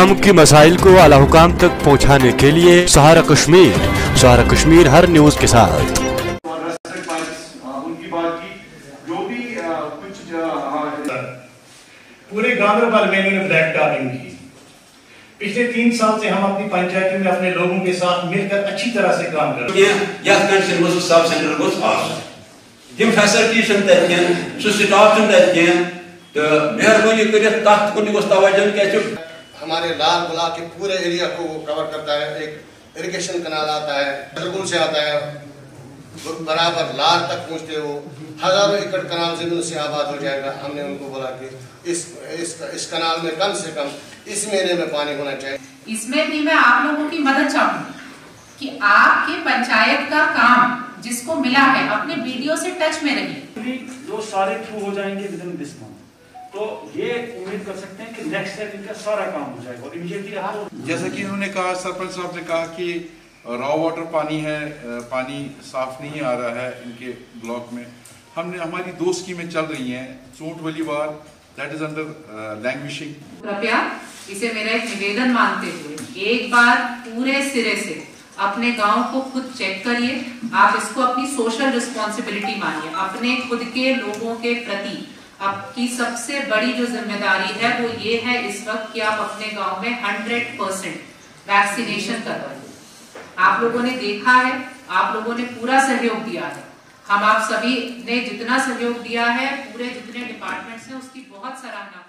आवाम की मसाइल को आला हुकाम तक पहुँचाने के लिए सहारा कश्मीर सहारा कश्मीर हर न्यूज़ के साथ। पूरे गांधरबल में इन्होंने ब्लैक टॉपिंग की। पिछले तीन साल से हम अपनी पंचायतों में अपने लोगों के साथ मिलकर अच्छी तरह से काम कर रहे हैं। तम फैसिलिटी सह स्टाफ तो मेहरबानी कर तथ कुन गोस तवज्जो क्या हमारे लाल ब्लॉक के पूरे एरिया को वो कवर करता है एक इरिगेशन कनाल आता है बदरगुल से आता है बराबर लाल तक पहुँचते वो। हज़ारों एकड़ कनाल ज़मीन से आबाद हो जाएगा हमने उनको बोला कि इस इस इस कनाल में कम से कम इस महीने में पानी होना चाहिए। इसमें भी मैं आप लोगों की मदद चाहूँगी कि आपके पंचायत का काम जिसको मिला है अपने वीडियो से टच में रहिए। जो सारे थ्रू हो जाएँगे विद इन दिस मंथ तो ये उम्मीद कर सकते हैं कि नेक्स्ट ईयर इनका सारा काम हो जाएगा और इमीडिएटली आप जैसा कि इन्होंने कहा सरपंच साहब ने कहा कि रॉ वाटर पानी है पानी साफ़ नहीं आ रहा है इनके ब्लॉक में। हमने हमारी दो स्कीमें चल रही हैं चूंट वाली बार दैट इज़ अंडर लैंग्विशिंग कृपया इसे मेरा एक निवेदन मानते हुए एक बार पूरे सिरे से अपने गाँव को खुद चेक करिए। आप इसको अपनी सोशल रिस्पॉन्सिबिलिटी मानिए अपने खुद के लोगों के प्रति आपकी सबसे बड़ी जो ज़िम्मेदारी है वो ये है इस वक्त कि आप अपने गाँव में हंड्रेड परसेंट वैक्सीनेशन करवाइए आप लोगों ने देखा है, आप लोगों ने पूरा सहयोग दिया है। हम आप सभी ने जितना सहयोग दिया है, पूरे जितने डिपार्टमेंट्स हैं, उसकी बहुत सराहना